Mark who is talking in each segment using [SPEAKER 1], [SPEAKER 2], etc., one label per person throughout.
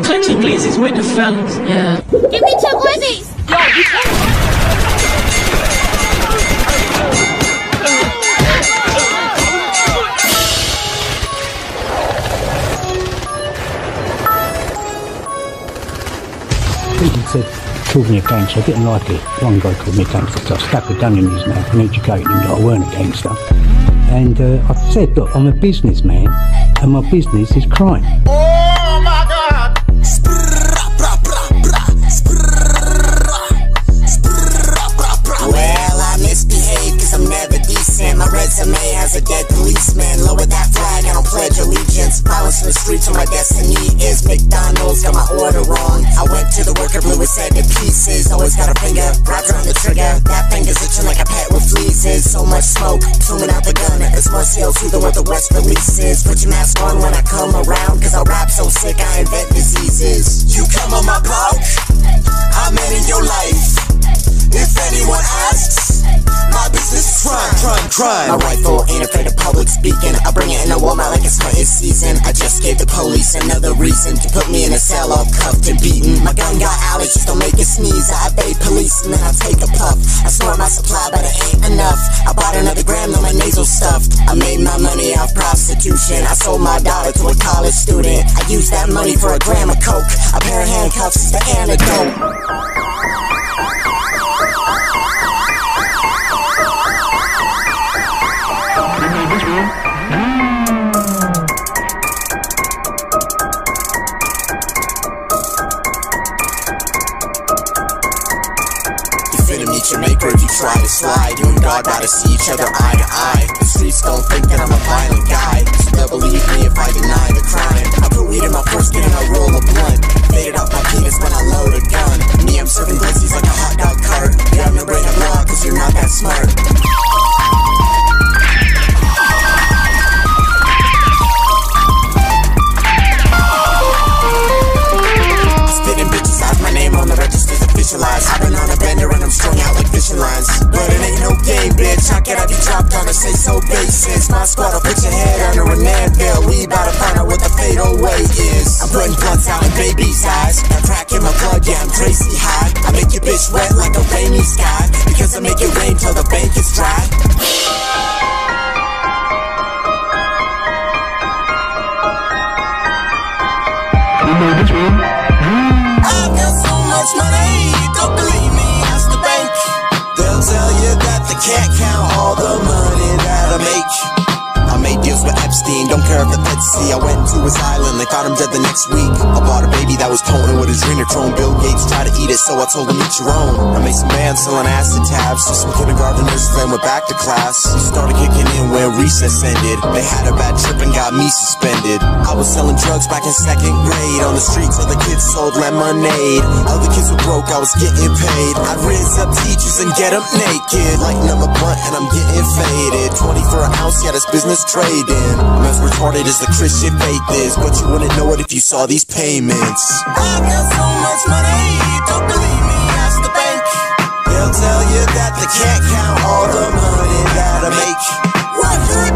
[SPEAKER 1] Clinton, please, it's with the fellas. Yeah.
[SPEAKER 2] Give me two glizzies! Yo, you can't.
[SPEAKER 3] Said, called me a gangster. I didn't like it. One guy called me a gangster because I stuck a gun in his mouth and educated him that I weren't a gangster. And uh, I said, look, I'm a businessman and my business is crime.
[SPEAKER 4] The worker, blew his head to pieces. Always got a finger, wrapped around the trigger. That finger's itching like a pet with fleas. So much smoke, zooming out the gun. It's more CO2 than what the West releases. Put your mask on when I come around, cause I rap so sick I invent diseases. You come on my block, I'm in your life. If anyone asks, my business is crime, crime, crime. My rifle ain't afraid of public speaking. I bring it in a Walmart like it's hunting season. I just gave the police another reason to put me in a cell all cuffed and beaten. My gun got allergies, don't make it sneeze. I obey police and then I take a puff. I snort my supply, but it ain't enough. I bought another gram, though my nasal stuffed. I made my money off prostitution. I sold my daughter to a college student. I used that money for a gram of coke. A pair of handcuffs is the antidote. God gotta see each other eye to eye. The streets don't think that I'm a violent guy. So they'll believe me if I deny the crime. I put weed in my first and I roll a blunt. Faded off my penis when I load a gun. Me, I'm serving glizzies like a hot dog cart. You have no brain of law cause you're not that smart. Bitch. I get out, you dropped on a say so basis. My squad will put your head under an anvil. We bout to find out what the fatal way is. I'm putting blunts out in baby's eyes. Got crack in my blood, yeah, I'm crazy high. I make your bitch wet like a rainy sky. Because I make it rain till the bank is dry. See. I went to his island, they found him dead the next week. I bought a baby that was potent with adrenochrome. Bill Gates tried to eat it, so I told him eat your own. I made some bands selling acid tabs to some kindergarteners, then went back to class. We started kicking in when recess ended. They had a bad trip and got me suspended. I was selling drugs back in second grade. On the streets, other kids sold lemonade. Other kids were broke, I was getting paid. I'd raise up teachers and get them naked. Lighting up a blunt and I'm getting faded. 20 for an ounce, yeah, that's business trading. I'm as retarded as the Christian faith is, but you wouldn't know it if you saw these payments. I got so much money, don't believe me, ask the bank. They'll tell you that they can't count all the money that I make. What hood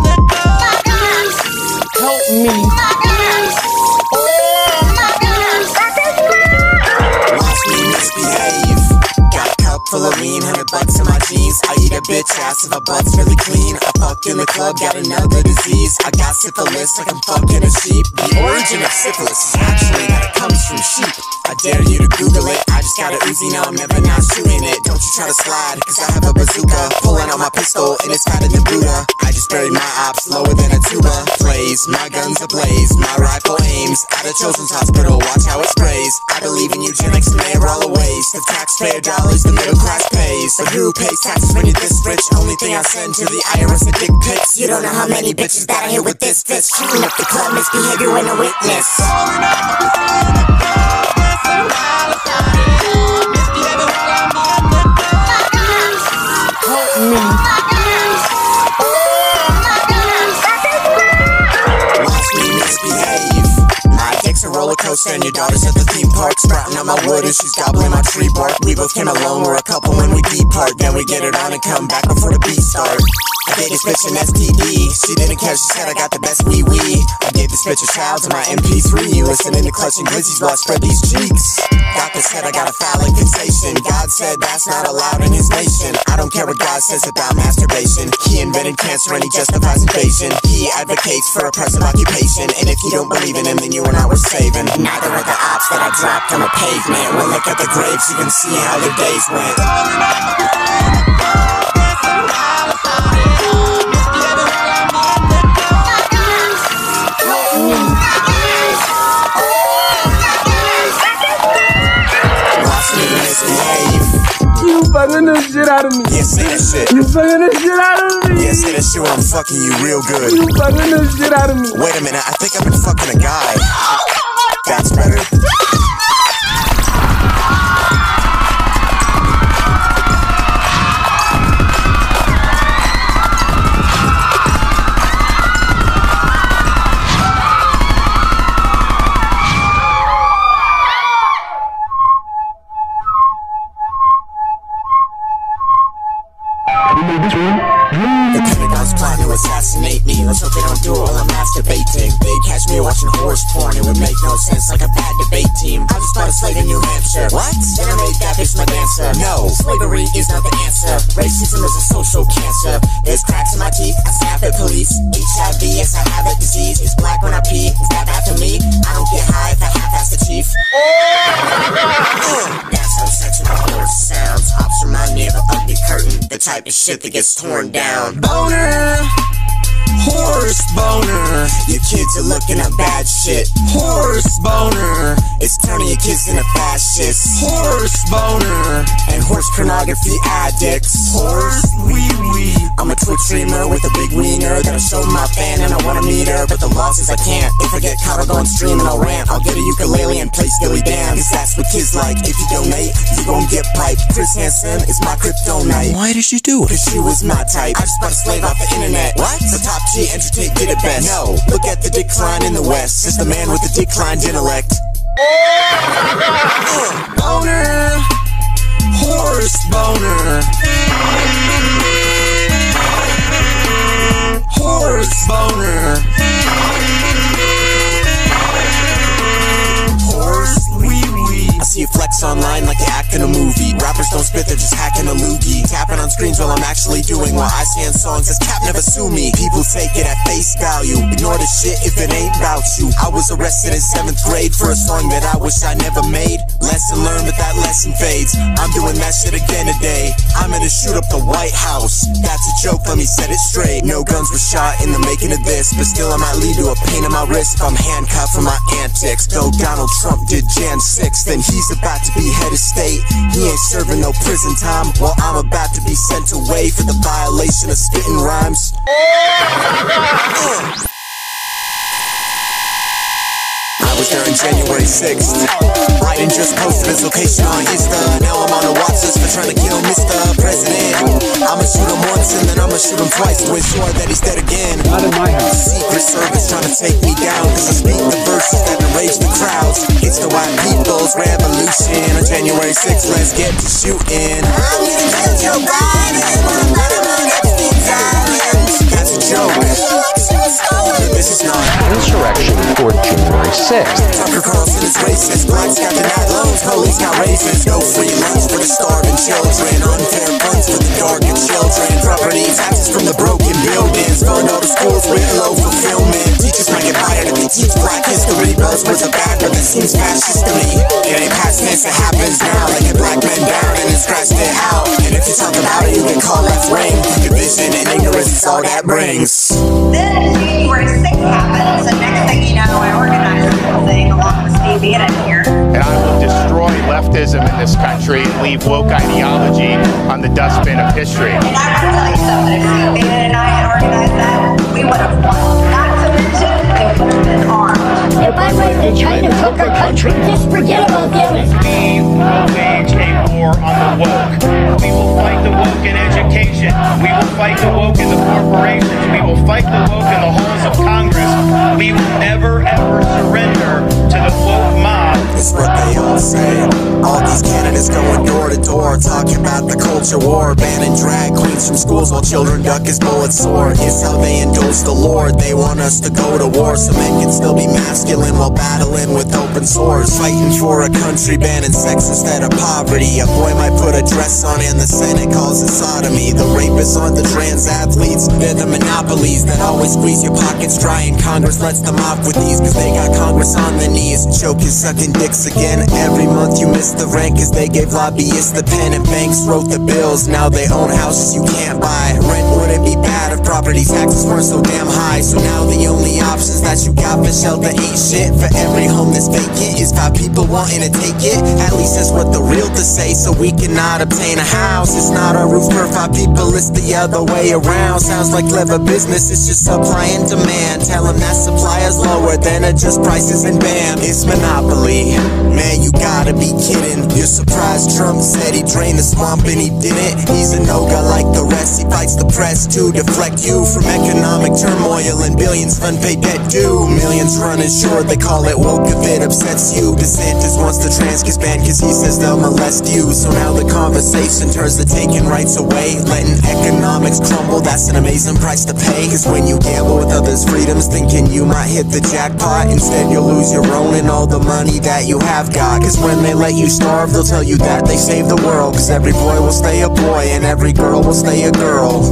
[SPEAKER 4] the club.
[SPEAKER 1] Help me.
[SPEAKER 4] Watch me misbehave. Got a cup full of lean, hundred bucks in my jeans. I eat a bitch ass if her butt's really clean. I fuck in the club, got another disease. I got syphilis like I'm fucking a sheep. The origin of syphilis is actually that it comes from sheep. I dare you to Got a Uzi, now I'm never not shooting it. Don't you try to slide, cause I have a bazooka. Pulling out my pistol, and it's hotter than Buddha. I just buried my ops lower than a tuba. Plays, my guns ablaze, my rifle aims. At a children's hospital, watch how it sprays. I believe in eugenics and they're all a waste. The taxpayer dollars the middle class pays. But who pays taxes when you're this rich? Only thing I send to the IRS are dick pics. You don't know how many bitches that I hit with this fist. Shooting up the club, misbehavior and a witness.
[SPEAKER 1] Help
[SPEAKER 4] daughter's at the theme park Sprouting out my wood and she's gobbling my tree bark. We both came alone, we're a couple when we depart. Then we get it on and come back before the beat start I this bitch an STD She didn't care, she said I got the best wee wee. I gave this bitch a child to my MP3 You listening to clutching glizzies while I spread these cheeks. Doctor said I got a phallic fixation God said that's not allowed in his nation. I don't care what God says about masturbation. He invented cancer and he justifies invasion. He advocates for oppressive occupation. And if you don't believe in him then you and I were saving. Neither are the ops that I dropped on the pavement. Well look at the graves you can see how the days went
[SPEAKER 1] fucking the shit out of me.
[SPEAKER 4] Yeah, say that shit
[SPEAKER 1] You fucking the shit out of me.
[SPEAKER 4] Yeah, say that shit when I'm fucking you real good.
[SPEAKER 1] You fucking the shit out of me.
[SPEAKER 4] Wait a minute, I think I've been fucking a guy. That's better shit that gets torn down. Boner! Horse boner. Your kids are looking at bad shit. Horse boner. It's turning your kids into fascists. Horse boner. And horse pornography addicts. Horse I'm a Twitch streamer with a big wiener that'll show my fan and I wanna meet her, but the law says I can't. If I get caught, I'll go and stream and I'll rant. I'll get a ukulele and play Steely Dan. Cause that's what kids like. If you donate, you gon' get piped. Chris Hansen is my kryptonite.
[SPEAKER 5] Why did she do it?
[SPEAKER 4] Cause she was my type. I just bought a slave off the internet. What? The top G entertain did it best. No, look at the decline in the West. It's the man with the declined intellect. Boner, horse boner. Horse boner. See you flex online like you're acting a movie. Rappers don't spit, they're just hacking a loogie. Tapping on screens while I'm actually doing what I in songs. As Cap never sue me. People take it at face value. Ignore the shit if it ain't about you. I was arrested in seventh grade for a song that I wish I never made. Lesson learned, but that lesson fades. I'm doing that shit again today. I'm gonna shoot up the White House. That's a joke, let me set it straight. No guns were shot in the making of this, but still I might lead to a pain in my wrist if I'm handcuffed for my antics. Though Donald Trump did Jan 6, then he's about to be head of state. He ain't serving no prison time, while I'm about to be sent away for the violation of spitting rhymes. Uh. Was there on January 6th. I didn't just post his location on Insta. Now I'm on a watch list for trying to kill Mr. President. I'ma shoot him once and then I'ma shoot him twice to ensure that he's dead again.
[SPEAKER 3] Not in my house.
[SPEAKER 4] Secret Service trying trying to take me down. Cause I speak the verses that enrage the crowds. It's the white people's revolution. On January 6th, let's get to shooting. I'm gonna kill Joe Biden. I'm running on Epstein's Island. That's a joke. This is not.
[SPEAKER 5] Insurrection for January 6th.
[SPEAKER 4] Tucker Carlson is racist. Blacks got denied loans, police got raises. No free lunch for the starving children. Unfair funds for the darkened children. Property taxes from the broken buildings. Fund all the schools with low fulfillment. Teachers might get fired if they teach black history. Buzzwords are bad, but that seems fascist to me. It ain't past tense, it happens now. Like a black man down and then scratched it out. And if you talk about it, you can call left ring. Division and ignorance is all that brings.
[SPEAKER 6] Then January 6th happens, and next thing you know, I organize the whole thing along with Steve Bannon here.
[SPEAKER 7] and I will destroy leftism in this country and leave woke ideology on the dustbin of history.
[SPEAKER 6] And I want to tell you something, if Steve Bannon and I had organized that, we would have won. Not to mention, they would have been armed.
[SPEAKER 8] If I went to China, took our country, just forget about
[SPEAKER 7] the
[SPEAKER 4] culture war, banning drag queens from schools while children duck as bullets soar. Here's how they indulge the Lord. They want us to go to war so men can still be masculine while battling with open swords. Fighting for a country, banning sex instead of poverty. A boy might put a dress on and the Senate calls it sodomy. The rapists aren't the trans athletes, they're the monopolies that always squeeze your pockets dry. And Congress lets them off with these cause they got Congress on their knees. Choking, sucking dicks again. Every month you miss the rank cause they gave lobbyists the pen and banks wrote the bills. Now they own houses you can't buy. Rent wouldn't be bad if property taxes weren't so damn high. So now the only options that you got for shelter ain't shit. For every home that's vacant is five people wanting to take it. At least that's what the realtors say. So we cannot obtain a house. It's not a roof for five people, it's the other way around. Sounds like clever business, it's just supply and demand. Tell them that supply is lower than adjust prices and bam, it's monopoly. Man, you gotta be kidding. You're surprised Trump said he drained the swamp and he didn't. He's a no-guy like the rest. He fights the press to deflect you from economic turmoil and billions of unpaid debt due. Millions running short, they call it woke if it upsets you. DeSantis wants the trans kids banned cause he says they'll molest you. So now the conversation turns to taking rights away. Letting economics crumble, that's an amazing price to pay. Cause when you gamble with others' freedoms, thinking you might hit the jackpot, instead you'll lose your own and all the money that you have got. Cause when they let you starve, they'll tell you that they saved the world. Cause every boy will stay a boy and every girl will stay a girl.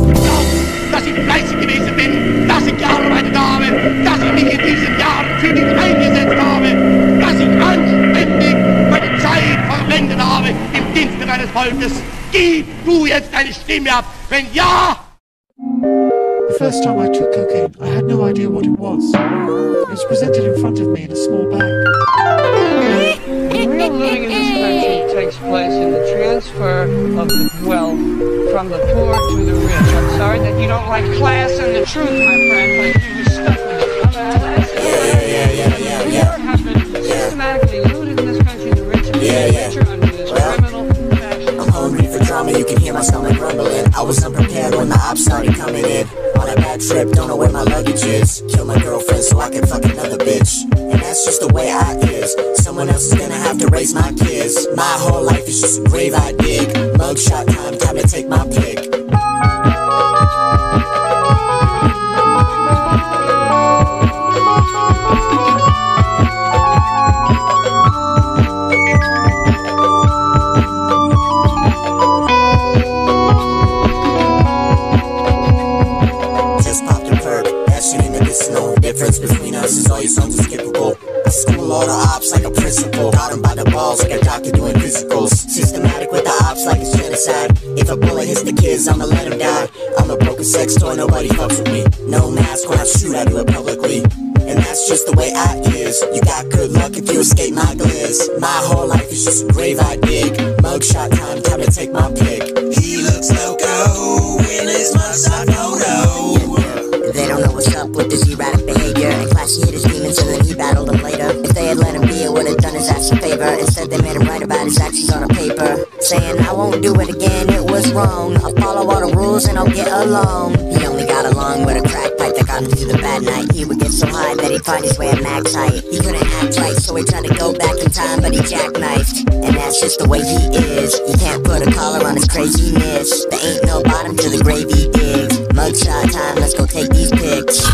[SPEAKER 9] dass ich fleißig gewesen bin, dass ich gearbeitet habe, dass ich mich in diesem Jahr für dich eingesetzt habe, dass ich anständig meine Zeit verwendet habe im Dienste deines Volkes. Gib du jetzt deine Stimme ab. Wenn ja,
[SPEAKER 10] The first time I took cocaine, I had no idea what it was. It was presented in front of me in a small bag.
[SPEAKER 11] Real living in this country takes place in the transfer of the wealth from the poor to the rich. I'm sorry that you don't like class and the truth, my friend, but you were stuck with it. Yeah, yeah, yeah, yeah, yeah. We have been systematically looted in this country. The rich and
[SPEAKER 4] Yeah,
[SPEAKER 11] the
[SPEAKER 4] yeah.
[SPEAKER 11] richer under this criminal faction.
[SPEAKER 4] I'm hungry for drama, you can hear my stomach rumbling. I was unprepared when the ops started coming in. On a bad trip, don't know where my luggage is. Kill my girlfriend so I can fuck another bitch. And that's just the way I is. Someone else is gonna have to raise my kids. My whole life is just a grave I dig. Mugshot time, time to take my pick. Balls like a doctor doing physicals. Systematic with the ops like it's genocide. If a bullet hits the kids, I'ma let 'em die. I'm a broken sex toy, nobody fucks with me. No mask when I shoot, I do it publicly. And that's just the way I is. You got good luck if you escape my gliz. My whole life is just a grave I dig. Mugshot time, time to take my pick. He looks loco in his mugshot photo.
[SPEAKER 12] They made him write about his actions on a paper. Saying, I won't do it again, it was wrong. I'll follow all the rules and I'll get along. He only got along with a crack pipe that got him through the bad night. He would get so high that he'd find his way at max height. He couldn't act right, so he tried to go back in time, but he jackknifed. And that's just the way he is. He can't put a collar on his craziness. There ain't no bottom to the grave he digs. Mugshot time, let's go take these pics.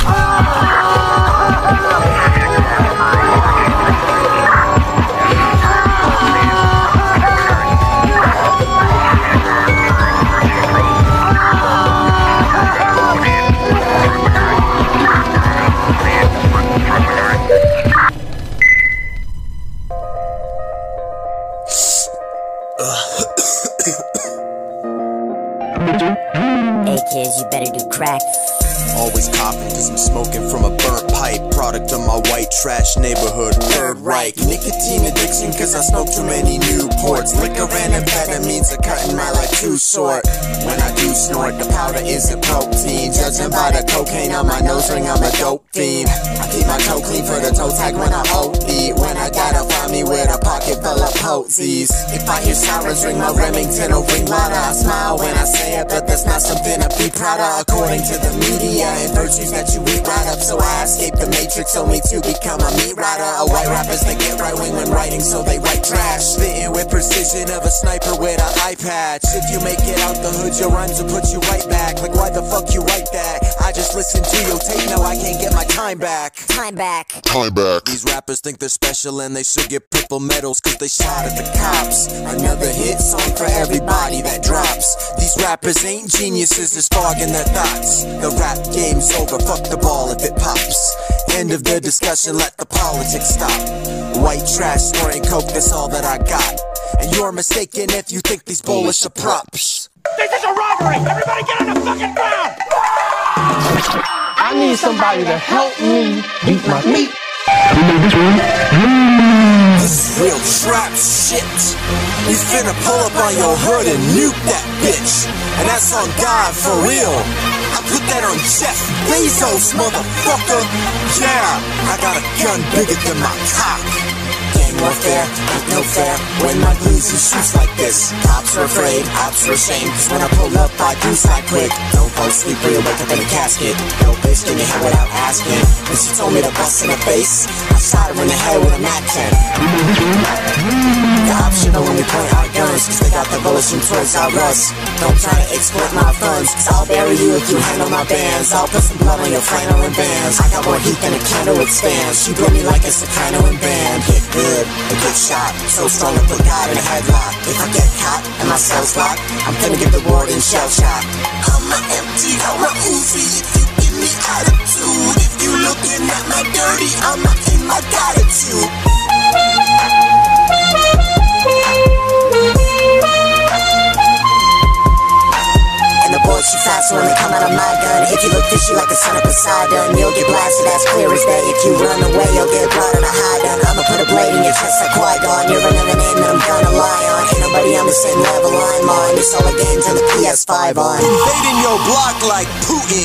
[SPEAKER 4] Nicotine addiction cause I smoke too many Newports. Liquor and amphetamines are cutting my life too short. When I do snort, the powder isn't protein. Judging by the cocaine on my nose ring, I'm a dope fiend. I keep my toe clean for the toe tag when I OD When I gotta find me with a pocket full of posies. If I hear sirens ring my Remington will ring louder I smile. When I say it, but that's not something to be proud of. According to the media and virtues that you eat right up. So I escape the matrix only to become a meat rider. A white rappers that get right wing when writing so they write trash. Spitting with precision of a sniper with an eye patch. If you make it out the hood your rhymes will put you right back. Like why the fuck you write that? I just listen to your tape. Now I can't get my time back.
[SPEAKER 12] Time back.
[SPEAKER 4] Time back. These rappers think they're special and they should get purple medals cause they shot at the cops. Another hit song for everybody that drops. These rappers ain't geniuses, it's fogging their thoughts. The rap game's over, fuck the ball if it pops. End of the discussion, let the politics stop. White trash, snorting coke, that's all that I got. And you're mistaken if you think these bullish are props.
[SPEAKER 9] This is a robbery! Everybody get on the fucking ground!
[SPEAKER 1] I need somebody to help me beat my meat.
[SPEAKER 4] This is real trap shit. We finna pull up on your hood and nuke that bitch. And that's on God for real. I put that on Jeff Bezos, motherfucker. Yeah, I got a gun bigger than my cock. Warfare, ain't no fair. When my blues shoots like this, cops are afraid, ops are ashamed. Cause when I pull up, I do side quick. Don't fall asleep or you'll wake up in a casket. No bitch in your head without asking. When she told me to bust in the face, I shot her in the head with a Mac 10. The optional when we point our guns, cause they got the bullets from Toys R Us. Don't try to exploit my funds, cause I'll bury you if you handle my bands. I'll put some blood on your flannel and bands. I got more heat than a candle expands. She blow me like a soprano and band. Hit good and get shot, so strong to put God in a headlock. If I get caught and my cell's locked, I'm gonna give the warden shell shock. I'ma empty out my Uzi if you give me attitude. If you looking at my dirty, I'ma aim my gratitude. And the bullets shoot faster when they come out of my gun. If you look fishy like the son of Poseidon, you'll get blasted as clear as day. If you run away, you'll get brought on a high gun. I'ma put a blade in your chest like Qui-Gon. You're another name that I'm gonna lie on. Ain't nobody on the same level I'm on. It's all the games on the PS5 on. Invading your block like Putin.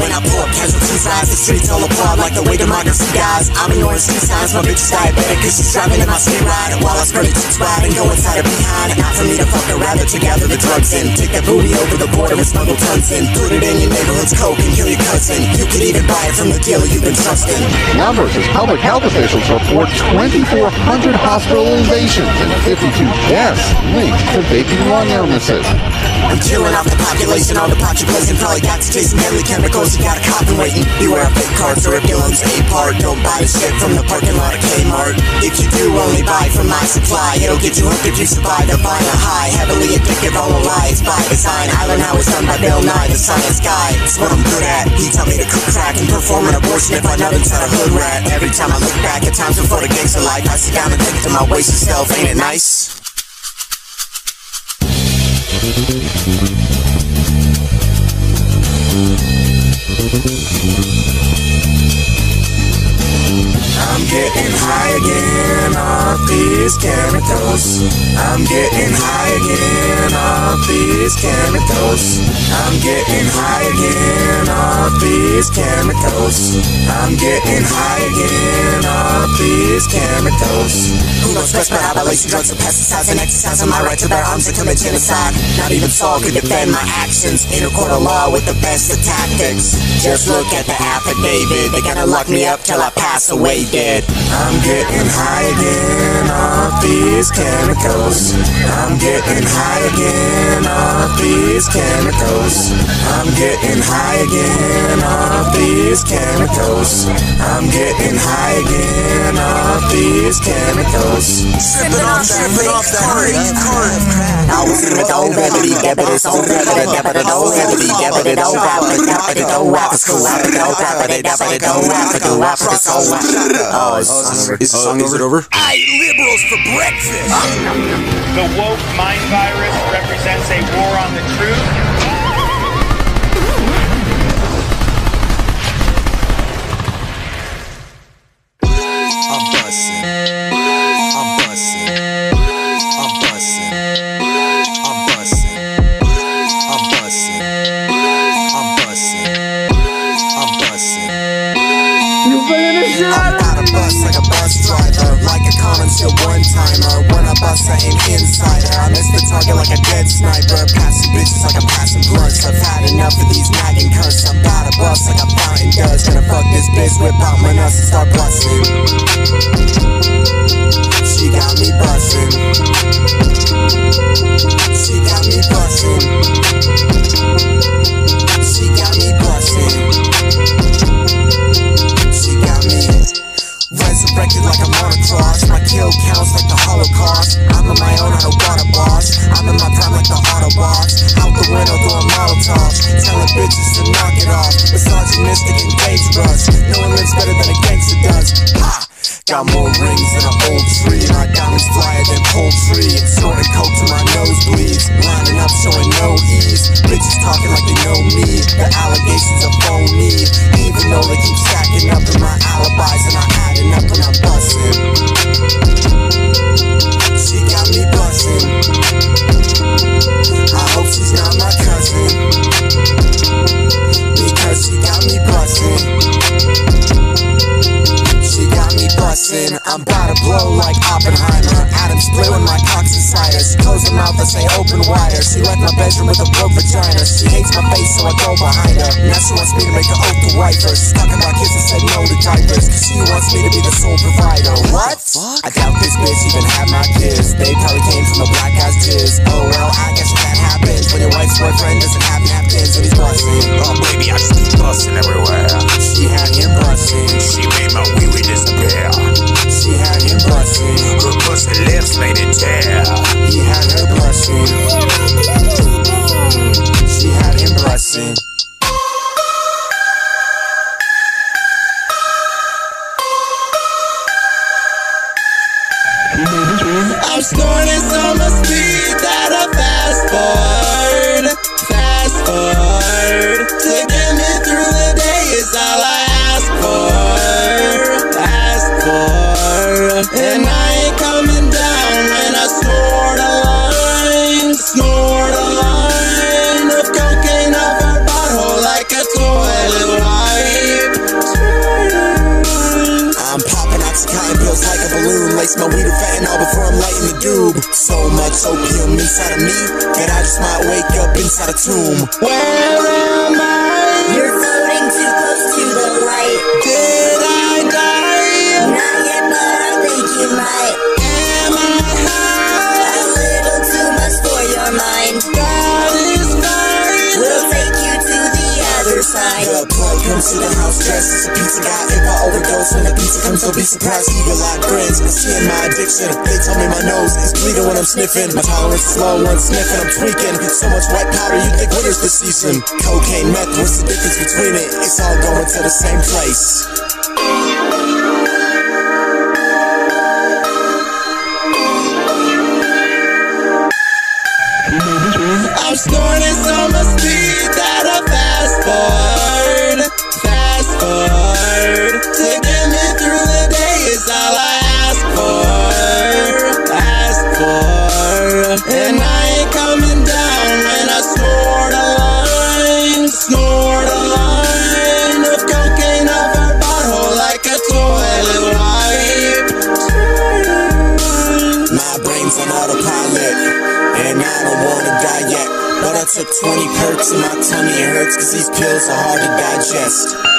[SPEAKER 4] When I pour casualties rise, the streets all applaud like the way democracy dies. I'm ignoring street signs, my bitch is diabetic cause she's driving in my skin ride. While I spread it tits wide and go inside her behind. Not for me to fuck her, rather to gather the drugs in. Take that booty over the border and smuggle tons in. Put it in your neighborhood's coke and kill your cousin. You could even buy it from the dealer you've been trusting.
[SPEAKER 13] Numbers as public health officials report 2,400 hospitalizations and 52 deaths linked to vaping lung illnesses.
[SPEAKER 4] I'm killing off the population, all the population probably got to chasing deadly chemicals. You got a coffin waiting. Beware of fake carts or a part. Don't buy the shit from the parking lot of Kmart. If you do, only buy from my supply. It'll get you hooked if you survive find a high. Heavily addictive, all a lie. It's by design. I learned how it's done by Bill Nye, the science guy. It's what I'm good at. He taught me to cook crack and perform an abortion if I never inside a hood rat. Every time I look back at times before the gangster life, I sit down and think to my wasted self, ain't it nice? Thank you. I'm getting high again off these chemicals. I'm getting high again off these chemicals. I'm getting high again off these chemicals. I'm getting high again off these chemicals. Who knows best but abolation, drugs and pesticides and exercise on my right to bear arms and commit genocide. Not even Saul could defend my actions. In a court of law with the best of tactics. Just look at the affidavit. They're gonna lock me up till I pass away dead. I'm getting high again off these chemicals. I'm getting high again off these chemicals. I'm getting high again off these chemicals. I'm getting high again off these chemicals. Sipping off, sipping off that curry, I was in the dome, baby, baby, it's on, baby, baby, dome, baby, baby, dome, baby, baby, dome, rap, it's cool, baby, dome, baby, baby, dome, rap, it's cool, rap, it's cool. Oh, is
[SPEAKER 13] Is the song over? Is it over?
[SPEAKER 4] I eat liberals for breakfast.
[SPEAKER 7] The woke mind virus represents a war on the truth.
[SPEAKER 4] Bust, I aim insider. I miss the target like a dead sniper. Passing bitches like I'm passing blunts. I've had enough of these nagging cunts. I'm about to bust like a fountain does. Gonna fuck this bitch, whip out my nuts and start busting. She got me bustin'. She got me bustin'. She got me bustin'. Autobots. Out the window throwing Molotovs. Telling bitches to knock it off. Misogynistic and dangerous. No one lives better than a gangster does. Ha! Got more rings than an old tree. My diamonds flyer than poultry. Snorting coke to my nosebleeds. Lining up showing no ease. Bitches talking like they know me. The allegations are phony. Even though they keep stacking up in my alibis and I adding up when I'm busting. She got me busting. My. Because she got me busting. She got me bustin', I'm about to blow like Oppenheimer. Adam split when my cock's inside her. She closed her mouth, I say open wider. She left my bedroom with a broke vagina. She hates my face, so I go behind her. Now she wants me to make an oath to wife her. She's talking about kids and said no to diapers. Cause she wants me to be the sole provider. What? I doubt this bitch even had my kids. They probably came from a black guy's jizz. Oh well, I guess happens when your wife's boyfriend doesn't have napkins and he's busting. Oh baby, I
[SPEAKER 12] you to the
[SPEAKER 4] house dressed as a pizza guy. If I overdose, when the pizza comes, so be surprised. Eagle-eyed grins, seeing my addiction. They tell me my nose is bleeding when I'm sniffing. My tolerance is low when sniffing, I'm tweaking. So much white powder, you think winter's the season. Cocaine, meth, what's the difference between it? It's all going to the same place.
[SPEAKER 14] I'm snorting so much speed that I fast forward,
[SPEAKER 4] took 20 perks and my tummy hurts, cause these pills are hard to digest.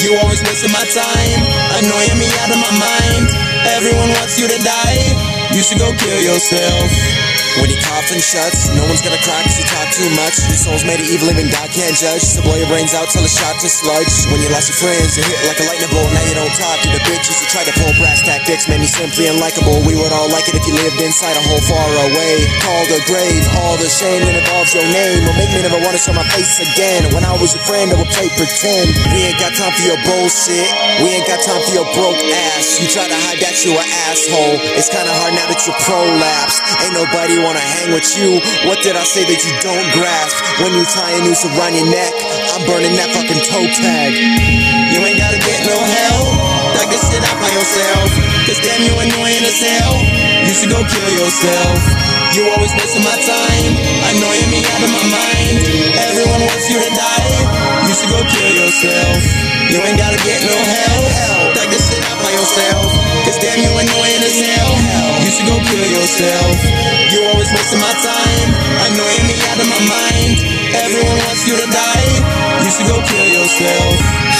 [SPEAKER 14] You always wasting my time. Annoying me out of my mind. Everyone wants you to die. You should go kill yourself.
[SPEAKER 4] When your coffin shuts, no one's gonna cry cause you talk too much. Your soul's made of evil, even God can't judge. So blow your brains out till it's shot to sludge. When you lost your friends, you hit like a lightning bolt. Now you don't talk to the bitches who try to pull brass tactics. Made me simply unlikable. We would all like it if you lived inside a hole far away. Called a grave, all the shame that involves your name will make me never wanna show my face again. When I was your friend, I would play pretend. We ain't got time for your bullshit. We ain't got time for your broke ass. You try to hide that you're an asshole. It's kinda hard now that you're prolapsed. Ain't nobody wanna hang with you. What did I say that you don't grasp? When you tie a noose around your neck, I'm burning that fucking toe tag.
[SPEAKER 14] You ain't gotta get no help. Tuck this shit out by yourself. Cause damn, you annoying as hell. You should go kill yourself. You always wasting my time. Annoying me out of my mind. Everyone wants you to die. You should go kill yourself. You ain't gotta get no help. Tuck this shit by yourself. Cause damn, you annoying as hell. You should go kill yourself. You always wasting my time. Annoying me out of my mind. Everyone wants you to die. You should go kill yourself.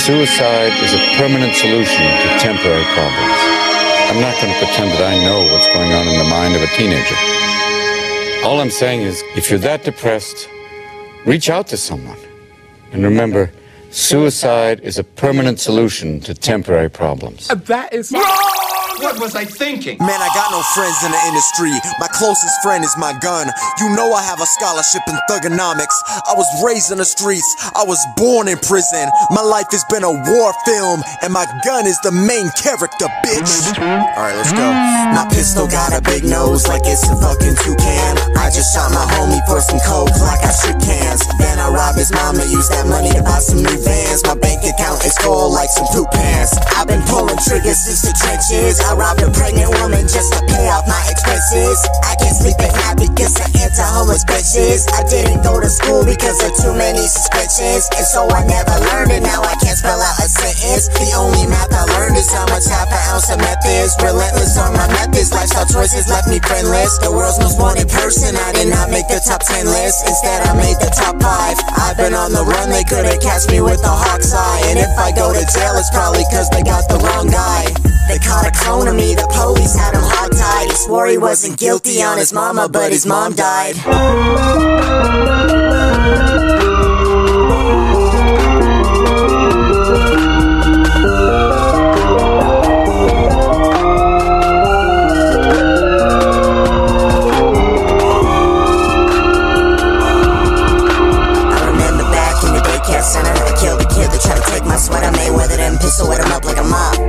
[SPEAKER 15] Suicide is a permanent solution to temporary problems. I'm not going to pretend that I know what's going on in the mind of a teenager. All I'm saying is, if you're that depressed, reach out to someone. And remember, suicide is a permanent solution to temporary problems.
[SPEAKER 1] Uh, that is
[SPEAKER 7] What was I thinking?
[SPEAKER 4] Man, I got no friends in the industry. My closest friend is my gun. You know I have a scholarship in thugonomics. I was raised in the streets. I was born in prison. My life has been a war film, and my gun is the main character, bitch. Alright, let's go. My pistol got a big nose like it's a fucking toucan. I just shot my homie for some coke like I shook hands. Then I robbed his mama, used that money to buy some new vans. My bank account is full like some poop pants. I've been pulling triggers since the trenches. I robbed a pregnant woman just to pay off my expenses. I can't sleep at night because of anti-homeless bitches. I didn't go to school because of too many suspensions, and so I never learned it. Now I can't spell out a sentence. The only math I learned is how much half an ounce of meth is. Relentless on my methods, lifestyle choices left me friendless. The world's most wanted person. I did not make the top ten list. Instead, I made the top five. I've been on the run. They couldn't catch me with a hawk's eye. And if I go to jail, it's probably cause they got the wrong guy.
[SPEAKER 12] They caught a clone of me. The police had him hogtied. He swore he wasn't guilty on his mama, but his mom died. Center, I killed kid that tried to take my sweater, Mayweather then pistol him up like a mop.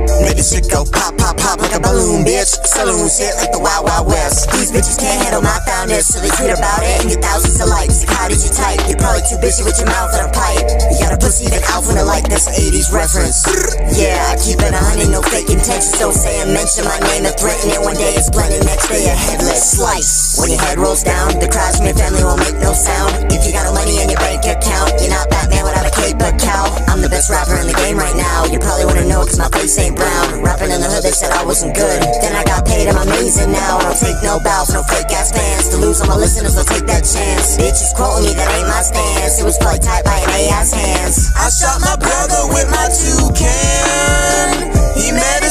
[SPEAKER 12] Shit go pop, pop, pop like a balloon, bitch. Saloons hit like the Wild Wild West. These bitches can't handle my foundness, so they tweet about it and get thousands of likes. Like, how did you type? You're probably too busy with your mouth in a pipe. You got a pussy that out when I like this 80s reference. Yeah, I keep it a hundred, no fake intentions. Don't say and mention my name and threaten it. One day it's blended, next day a headless slice. When your head rolls down, the your family won't make no sound. If you got no money in your bank account, you're not Batman without a cape or cow. I'm the best rapper in the game right now. You probably wanna know cause my face ain't brown. Rapping in the hood, they said I wasn't good. Then I got paid, I'm amazing now. I don't take no bows, no fake ass fans. To lose all my listeners, they'll take that chance. Bitches quoting me, that ain't my stance. It was probably typed by an AI's hands.
[SPEAKER 4] I shot my brother with my toucan. He met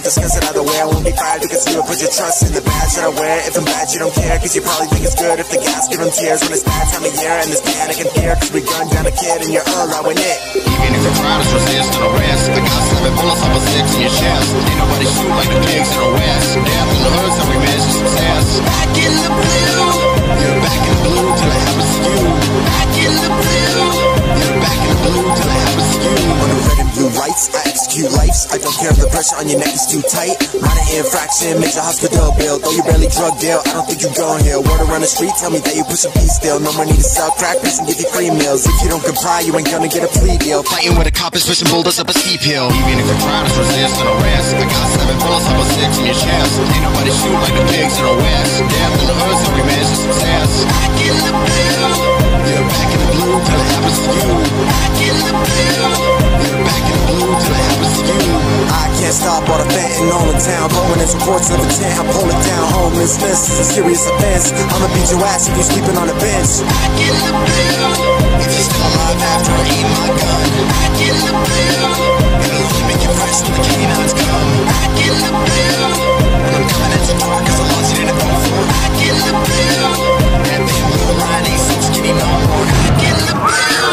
[SPEAKER 4] won't discuss it either way. I won't be fired because you will put your trust in the badge that I wear. If I'm bad, you don't care because you probably think it's good. If the gas give them tears when it's bad time of year and there's panic and fear because we gunned down a kid and you're allowing it.
[SPEAKER 14] Even if the crowd is resisting arrest, I got seven bullets off a six in your chest. Ain't nobody shoot like the pigs in the west. Death in the hood's how we measure success.
[SPEAKER 4] Back in the blue.
[SPEAKER 14] You're back in the blue
[SPEAKER 4] pressure on your neck is too tight. Minor infraction, major hospital bill. Though you barely drug deal, I don't think you gon' heal. Word around the street, tell me that you push a piece still. No more need to sell crack piece and give you free meals. If you don't comply, you ain't gonna get a plea deal.
[SPEAKER 14] Fighting with a cop is pushing boulders up a steep hill. Even if the crowd is resisting arrest, I got seven bullets off a six in your chest. Ain't nobody shoot like the pigs in the west. Death in the hood's how we measure success.
[SPEAKER 4] Back in the blue.
[SPEAKER 14] You're back in the blue till it happens to you.
[SPEAKER 4] Back in the blue.
[SPEAKER 14] Back in the blue to you.
[SPEAKER 4] I can't stop all the fentanyl in town. Blowing its reports of intent. I pull it down. Homelessness is a serious offense. I'ma beat your ass if you're sleeping on the bench.
[SPEAKER 14] Back in the blue. If you're still alive after I eat my gun.
[SPEAKER 4] Back in the blue.
[SPEAKER 14] Only make you fresh when the canines come.
[SPEAKER 4] Back in the blue.
[SPEAKER 14] And I'm coming at your door cause I lost you in the
[SPEAKER 4] in the.
[SPEAKER 14] That big blue line ain't so skinny no more.
[SPEAKER 4] Back in the blue.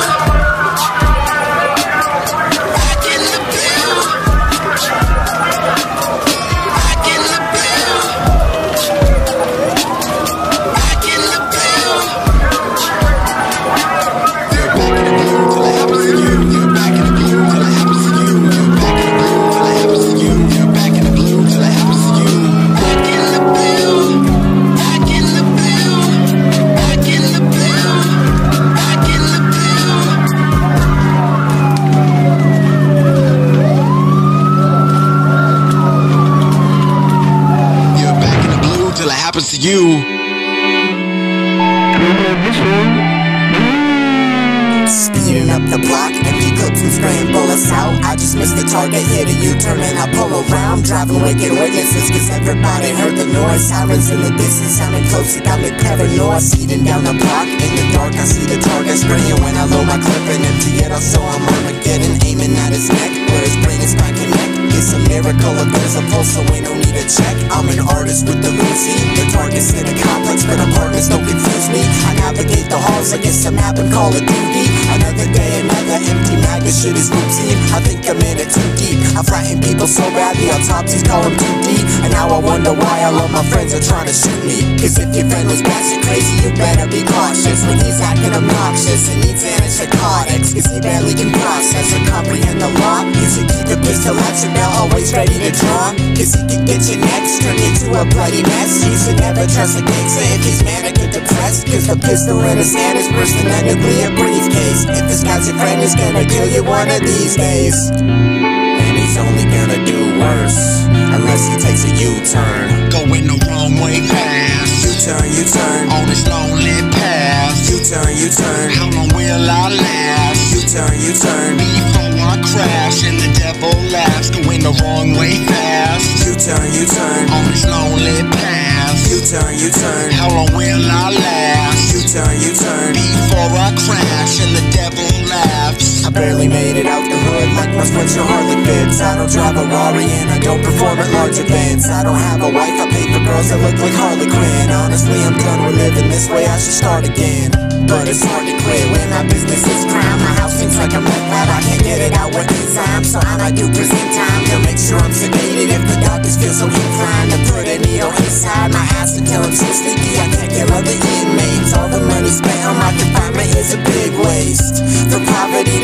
[SPEAKER 12] Close, it got me paranoid. Down the block, in the dark, I see the target spraying. When I load my clip and empty it, I saw him Armageddon aiming at his neck, where his brain is back connect. It's a miracle if there's a pulse, so ain't no need to check. I'm an artist with the Uzi. The target's in a complex, but apartments don't confuse me. I navigate
[SPEAKER 4] the halls, I guess I'm happen Call of Duty. Another day, another empty mag, this shit is routine. I think I'm in it too deep. I frighten people so bad, the autopsies call them too deep. And now I wonder why all of my friends are trying to shoot me. Cause if your friend was batshit crazy, you better be cautious. When he's acting obnoxious and needs antipsychotics. Cause he barely can process or comprehend the law. You should keep a pistol at your belt, always ready to draw. Cause he could get your next, turn you to a bloody mess. You should never trust a gangster if he's manic or depressed. Cause the pistol in his hand is worse than a nuclear briefcase. If this guy's your friend, he's gonna kill you one of these days. And he's only gonna do worse unless he takes a U-turn.
[SPEAKER 14] Going the wrong way past.
[SPEAKER 4] U-turn, U-turn
[SPEAKER 14] on this lonely path.
[SPEAKER 4] U-turn, U-turn.
[SPEAKER 14] How long will I last?
[SPEAKER 4] U-turn, U-turn.
[SPEAKER 14] Before I crash and the devil laughs. Going the wrong way fast.
[SPEAKER 4] U-turn, U-turn
[SPEAKER 14] on this lonely path.
[SPEAKER 4] U-turn, U-turn.
[SPEAKER 14] How long will I last?
[SPEAKER 4] U-turn, U-turn.
[SPEAKER 14] Before I crash and the devil laughs.
[SPEAKER 4] I barely made it out the hood like my sweatshirt hardly fits. I don't drive a Rari and I don't perform at large events. I don't have a wife, I pay for girls that look like Harley Quinn. Honestly, I'm done with living this way, I should start again. But it's hard to quit when my business is crime. My house seems like I'm like that, I can't get it out with enzyme. So I might do present time to make sure I'm sedated. If the doctors feel so inclined to put a needle inside my ass until I'm so sleepy, I can't kill other inmates. All the money spent on my confinement is a big waste. From poverty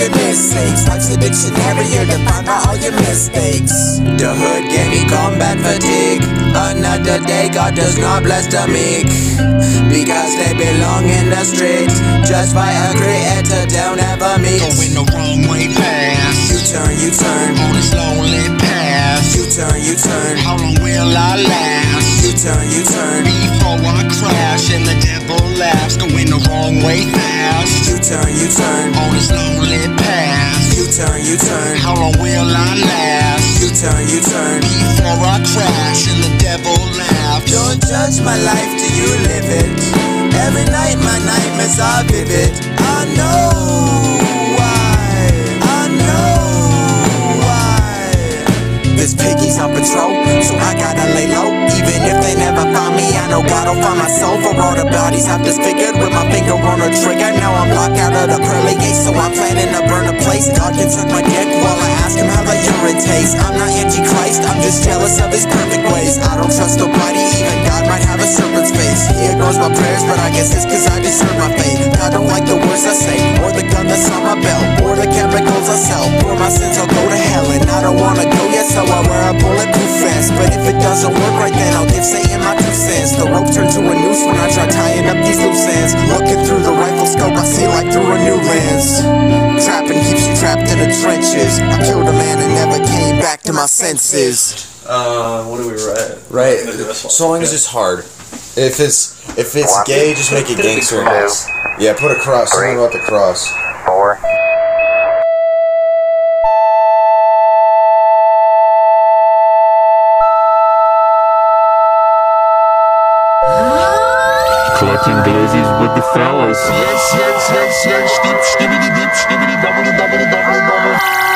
[SPEAKER 4] to prison, for goodness sakes. Life's a dictionary, you're defined by all your mistakes. The hood gave me combat fatigue. Another day, God does not bless the meek. Because they belong in the street. Just by a creator, they'll never meet.
[SPEAKER 14] Going the wrong way past.
[SPEAKER 4] U-turn, you turn.
[SPEAKER 14] on this lonely path.
[SPEAKER 4] U-turn, U-turn.
[SPEAKER 14] How long will I last?
[SPEAKER 4] U-turn, U-turn.
[SPEAKER 14] Before I crash and the devil laughs. Going the wrong way fast.
[SPEAKER 4] U-turn, U-turn
[SPEAKER 14] on this lonely path.
[SPEAKER 4] U-turn, U-turn.
[SPEAKER 14] How long will I last?
[SPEAKER 4] U-turn, U-turn.
[SPEAKER 14] Before I crash and the devil laughs.
[SPEAKER 4] Don't judge my life till you live it. Every night my nightmares are vivid. I know This piggy's on patrol, so I gotta lay low. Even if they never find me, I know God'll find my soul. For all the bodies I've disfigured with my finger on a trigger. Now I'm locked out of the pearly gates, so I'm planning to burn a place. God can suck my dick while I ask him how the urine tastes. I'm not antichrist, I'm just jealous of his perfect ways. I don't trust nobody, even God might have a serpent's face. He ignores my prayers, but I guess it's cause I deserve my fate. God don't like the words I say, or the gun that's on my belt, or the chemicals I sell. For my sins, I'll go to hell, and I don't wanna go so I wear a bulletproof vest. But if it doesn't work right, then I'll give Satan my two cents. The rope turned to a noose when I try tying up these loose ends. Looking through the rifle scope, I see like through a new lens. Trapping keeps you trapped in the trenches. I killed a man and never came back to my senses.
[SPEAKER 16] Uh, what do we write?
[SPEAKER 17] Right. Song is just hard. If it's if it's gay, just make it gangster. Yeah, put a cross. Something about the cross.
[SPEAKER 18] Four.
[SPEAKER 19] Collecting daisies with the fellas.
[SPEAKER 13] Yes, yes, yes, yes. Skip, skibbity dip, skibbity double, double, double, double.